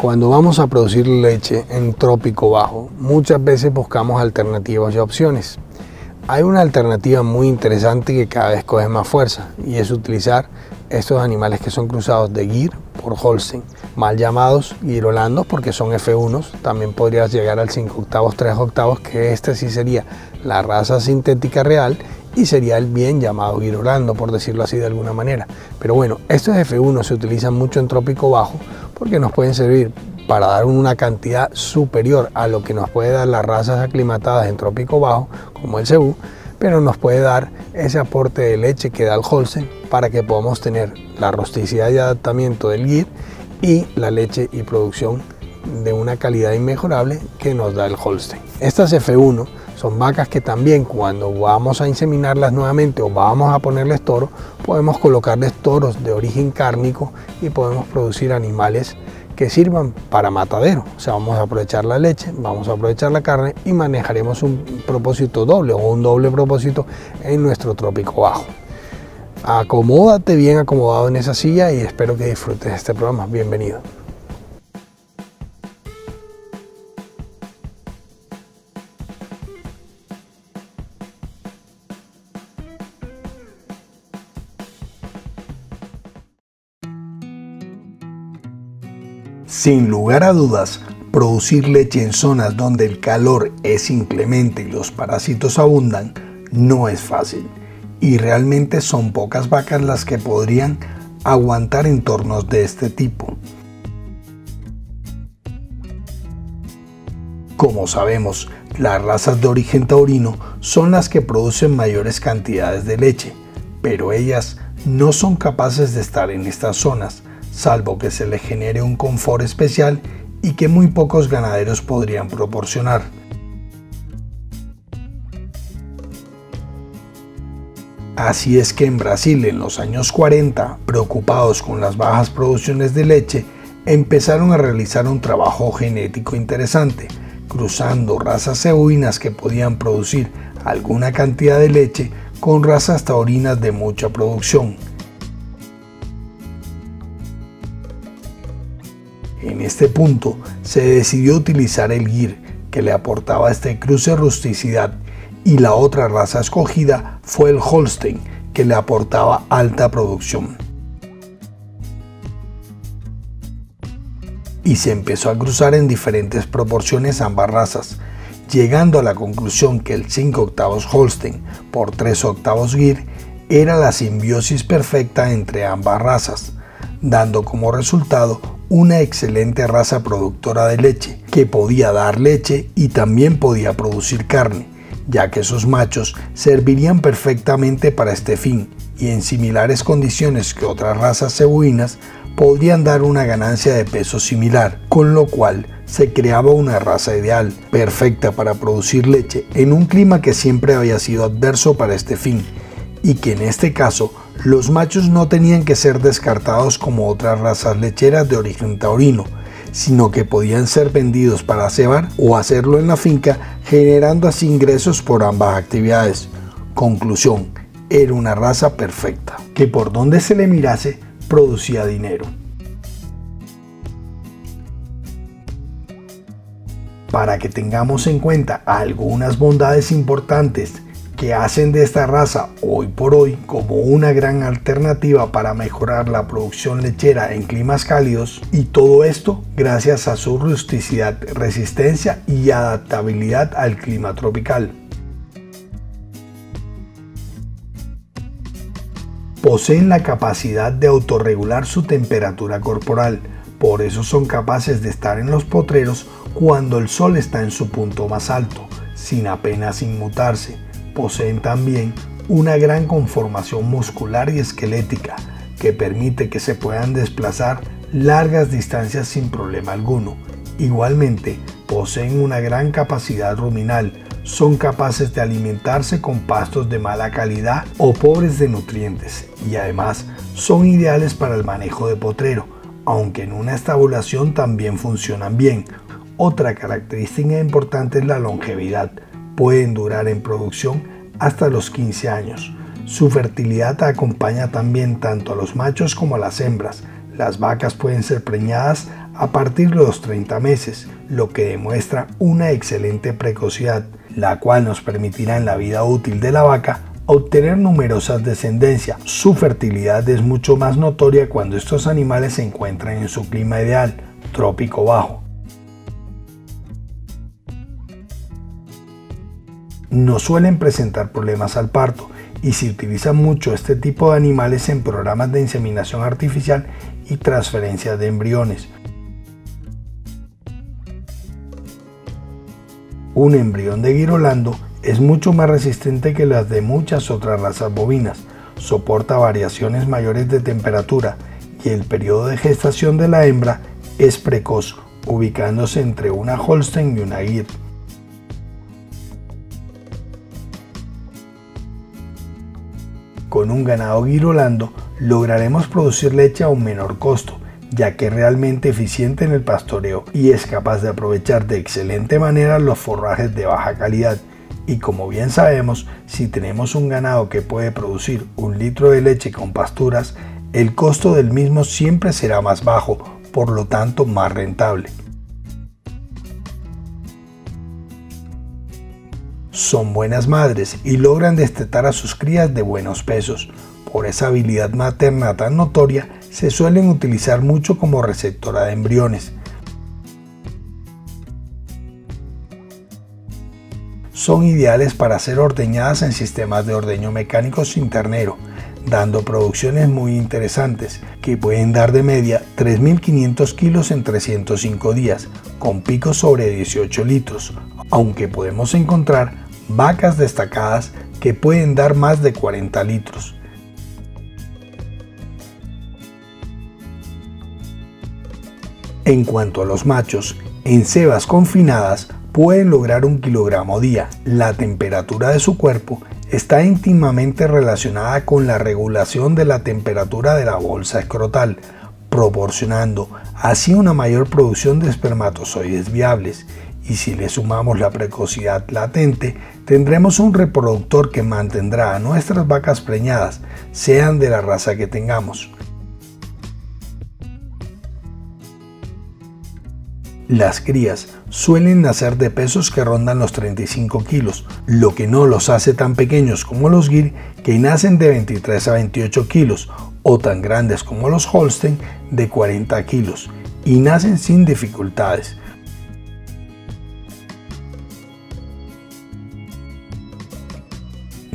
Cuando vamos a producir leche en trópico bajo, muchas veces buscamos alternativas y opciones. Hay una alternativa muy interesante que cada vez coge más fuerza y es utilizar estos animales que son cruzados de Gir por Holstein, mal llamados Girolandos porque son F1, también podrías llegar al 5 octavos, 3 octavos, que este sí sería la raza sintética real y sería el bien llamado Girolando, por decirlo así de alguna manera. Pero bueno, estos F1 se utilizan mucho en trópico bajo porque nos pueden servir para dar una cantidad superior a lo que nos puede dar las razas aclimatadas en trópico bajo, como el cebú, pero nos puede dar ese aporte de leche que da el Holstein para que podamos tener la rusticidad y adaptamiento del GIR y la leche y producción de una calidad inmejorable que nos da el Holstein. Estas F1 son vacas que también cuando vamos a inseminarlas nuevamente o vamos a ponerles toro, podemos colocarles toros de origen cárnico y podemos producir animales que sirvan para matadero. O sea, vamos a aprovechar la leche, vamos a aprovechar la carne y manejaremos un propósito doble o un doble propósito en nuestro trópico bajo. Acomódate bien acomodado en esa silla y espero que disfrutes este programa. Bienvenido. Sin lugar a dudas, producir leche en zonas donde el calor es inclemente y los parásitos abundan no es fácil y realmente son pocas vacas las que podrían aguantar entornos de este tipo. Como sabemos, las razas de origen taurino son las que producen mayores cantidades de leche, pero ellas no son capaces de estar en estas zonas, salvo que se le genere un confort especial y que muy pocos ganaderos podrían proporcionar. Así es que en Brasil en los años 40, preocupados con las bajas producciones de leche, empezaron a realizar un trabajo genético interesante, cruzando razas cebuinas que podían producir alguna cantidad de leche con razas taurinas de mucha producción. Este punto se decidió utilizar el GIR que le aportaba este cruce rusticidad y la otra raza escogida fue el Holstein que le aportaba alta producción. Y se empezó a cruzar en diferentes proporciones ambas razas, llegando a la conclusión que el 5 octavos Holstein por 3 octavos Gir era la simbiosis perfecta entre ambas razas, dando como resultado una excelente raza productora de leche, que podía dar leche y también podía producir carne, ya que esos machos servirían perfectamente para este fin y en similares condiciones que otras razas cebuinas podrían dar una ganancia de peso similar, con lo cual se creaba una raza ideal, perfecta para producir leche en un clima que siempre había sido adverso para este fin, y que en este caso los machos no tenían que ser descartados como otras razas lecheras de origen taurino, sino que podían ser vendidos para cebar o hacerlo en la finca, generando así ingresos por ambas actividades. Conclusión, era una raza perfecta, que por donde se le mirase producía dinero. Para que tengamos en cuenta algunas bondades importantes que hacen de esta raza hoy por hoy como una gran alternativa para mejorar la producción lechera en climas cálidos y todo esto gracias a su rusticidad, resistencia y adaptabilidad al clima tropical. Poseen la capacidad de autorregular su temperatura corporal, por eso son capaces de estar en los potreros cuando el sol está en su punto más alto, sin apenas inmutarse poseen también una gran conformación muscular y esquelética que permite que se puedan desplazar largas distancias sin problema alguno. Igualmente, poseen una gran capacidad ruminal, son capaces de alimentarse con pastos de mala calidad o pobres de nutrientes y además son ideales para el manejo de potrero, aunque en una estabulación también funcionan bien. Otra característica importante es la longevidad pueden durar en producción hasta los 15 años. Su fertilidad acompaña también tanto a los machos como a las hembras. Las vacas pueden ser preñadas a partir de los 30 meses, lo que demuestra una excelente precocidad, la cual nos permitirá en la vida útil de la vaca obtener numerosas descendencias. Su fertilidad es mucho más notoria cuando estos animales se encuentran en su clima ideal, trópico bajo. No suelen presentar problemas al parto y se utiliza mucho este tipo de animales en programas de inseminación artificial y transferencia de embriones. Un embrión de girolando es mucho más resistente que las de muchas otras razas bovinas, soporta variaciones mayores de temperatura y el periodo de gestación de la hembra es precoz, ubicándose entre una Holstein y una Gir. Con un ganado girolando lograremos producir leche a un menor costo, ya que es realmente eficiente en el pastoreo y es capaz de aprovechar de excelente manera los forrajes de baja calidad y como bien sabemos, si tenemos un ganado que puede producir un litro de leche con pasturas, el costo del mismo siempre será más bajo, por lo tanto más rentable. Son buenas madres y logran destetar a sus crías de buenos pesos. Por esa habilidad materna tan notoria, se suelen utilizar mucho como receptora de embriones, son ideales para ser ordeñadas en sistemas de ordeño mecánico sin ternero, dando producciones muy interesantes que pueden dar de media 3.500 kilos en 305 días, con picos sobre 18 litros, aunque podemos encontrar vacas destacadas que pueden dar más de 40 litros. En cuanto a los machos, en cebas confinadas pueden lograr un kilogramo día. La temperatura de su cuerpo está íntimamente relacionada con la regulación de la temperatura de la bolsa escrotal, proporcionando así una mayor producción de espermatozoides viables. Y si le sumamos la precocidad latente, tendremos un reproductor que mantendrá a nuestras vacas preñadas, sean de la raza que tengamos. Las crías suelen nacer de pesos que rondan los 35 kilos, lo que no los hace tan pequeños como los Gir que nacen de 23 a 28 kilos o tan grandes como los Holstein de 40 kilos y nacen sin dificultades.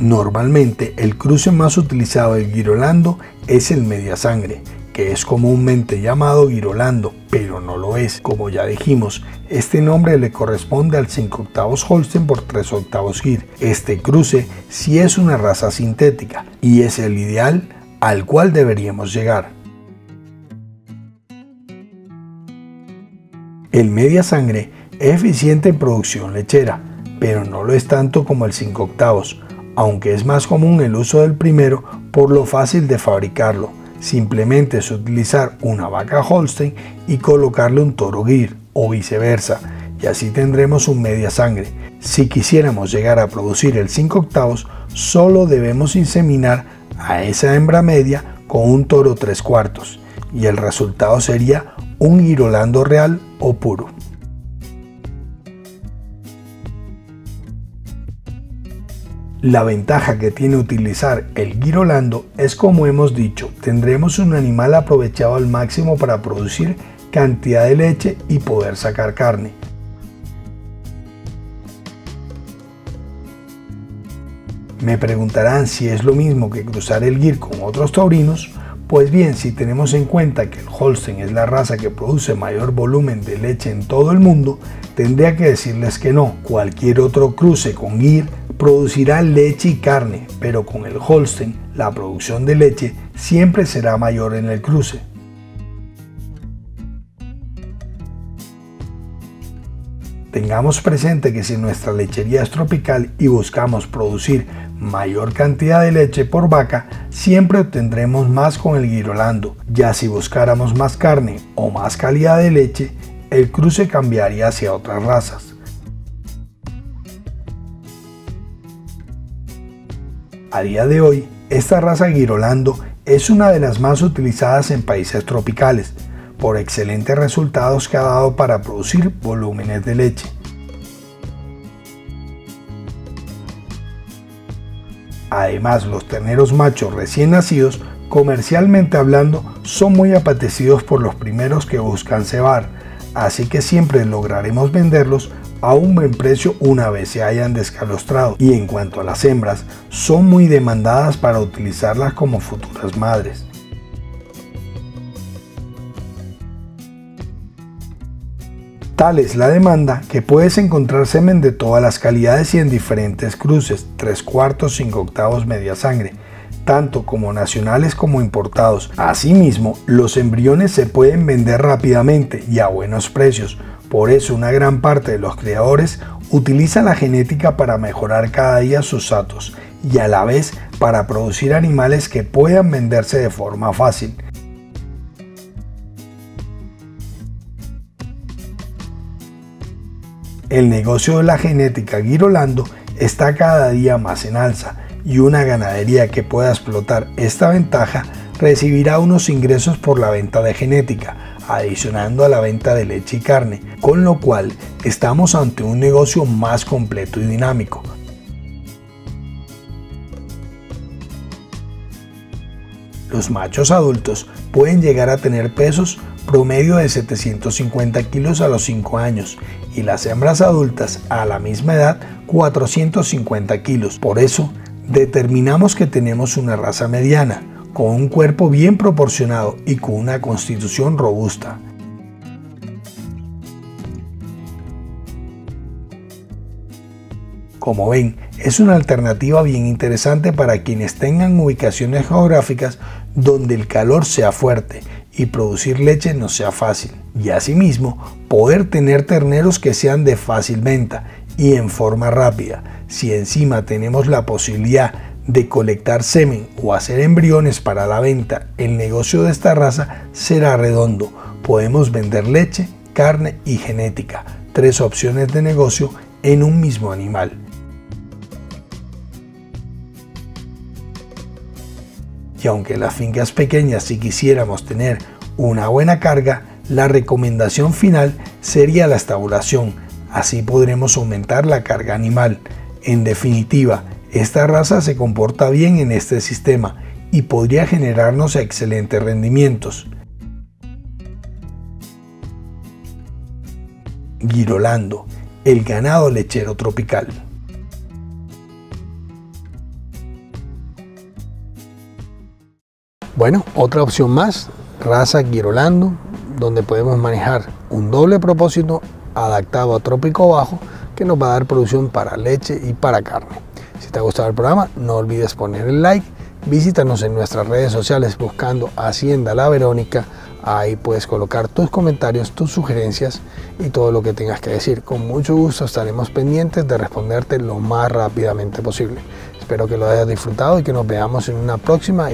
Normalmente el cruce más utilizado del girolando es el media sangre, que es comúnmente llamado Girolando, pero no lo es. Como ya dijimos, este nombre le corresponde al 5 octavos Holstein por 3 octavos Gir. Este cruce sí es una raza sintética y es el ideal al cual deberíamos llegar. El media sangre es eficiente en producción lechera, pero no lo es tanto como el 5 octavos, aunque es más común el uso del primero por lo fácil de fabricarlo Simplemente es utilizar una vaca Holstein y colocarle un toro Gir o viceversa y así tendremos un media sangre. Si quisiéramos llegar a producir el 5 octavos, solo debemos inseminar a esa hembra media con un toro 3 cuartos y el resultado sería un girolando real o puro. La ventaja que tiene utilizar el girolando es como hemos dicho, tendremos un animal aprovechado al máximo para producir cantidad de leche y poder sacar carne. Me preguntarán si es lo mismo que cruzar el gir con otros taurinos, pues bien, si tenemos en cuenta que el Holstein es la raza que produce mayor volumen de leche en todo el mundo, tendría que decirles que no. Cualquier otro cruce con gir producirá leche y carne, pero con el Holstein la producción de leche siempre será mayor en el cruce. Tengamos presente que si nuestra lechería es tropical y buscamos producir mayor cantidad de leche por vaca, siempre obtendremos más con el girolando. Ya si buscáramos más carne o más calidad de leche, el cruce cambiaría hacia otras razas. A día de hoy, esta raza girolando es una de las más utilizadas en países tropicales, por excelentes resultados que ha dado para producir volúmenes de leche. Además, los terneros machos recién nacidos, comercialmente hablando, son muy apetecidos por los primeros que buscan cebar, así que siempre lograremos venderlos a un buen precio una vez se hayan descalostrado. Y en cuanto a las hembras, son muy demandadas para utilizarlas como futuras madres. Tal es la demanda que puedes encontrar semen de todas las calidades y en diferentes cruces, 3 cuartos, 5 octavos, media sangre, tanto como nacionales como importados. Asimismo, los embriones se pueden vender rápidamente y a buenos precios. Por eso una gran parte de los criadores utiliza la genética para mejorar cada día sus atos y a la vez para producir animales que puedan venderse de forma fácil. El negocio de la genética Girolando está cada día más en alza y una ganadería que pueda explotar esta ventaja recibirá unos ingresos por la venta de genética, adicionando a la venta de leche y carne, con lo cual estamos ante un negocio más completo y dinámico. Los machos adultos pueden llegar a tener pesos promedio de 750 kilos a los 5 años y las hembras adultas a la misma edad 450 kilos. Por eso, determinamos que tenemos una raza mediana, con un cuerpo bien proporcionado y con una constitución robusta. Como ven, es una alternativa bien interesante para quienes tengan ubicaciones geográficas donde el calor sea fuerte y producir leche no sea fácil. Y asimismo, poder tener terneros que sean de fácil venta y en forma rápida. Si encima tenemos la posibilidad de colectar semen o hacer embriones para la venta, el negocio de esta raza será redondo. Podemos vender leche, carne y genética, tres opciones de negocio en un mismo animal. Y aunque las fincas pequeñas si quisiéramos tener una buena carga, la recomendación final sería la estabulación, así podremos aumentar la carga animal. En definitiva, esta raza se comporta bien en este sistema y podría generarnos excelentes rendimientos. Girolando, el ganado lechero tropical. Bueno, otra opción más, raza Girolando, donde podemos manejar un doble propósito adaptado a trópico bajo que nos va a dar producción para leche y para carne. Si te ha gustado el programa, no olvides poner el like, visítanos en nuestras redes sociales buscando Hacienda La Verónica, ahí puedes colocar tus comentarios, tus sugerencias y todo lo que tengas que decir. Con mucho gusto estaremos pendientes de responderte lo más rápidamente posible. Espero que lo hayas disfrutado y que nos veamos en una próxima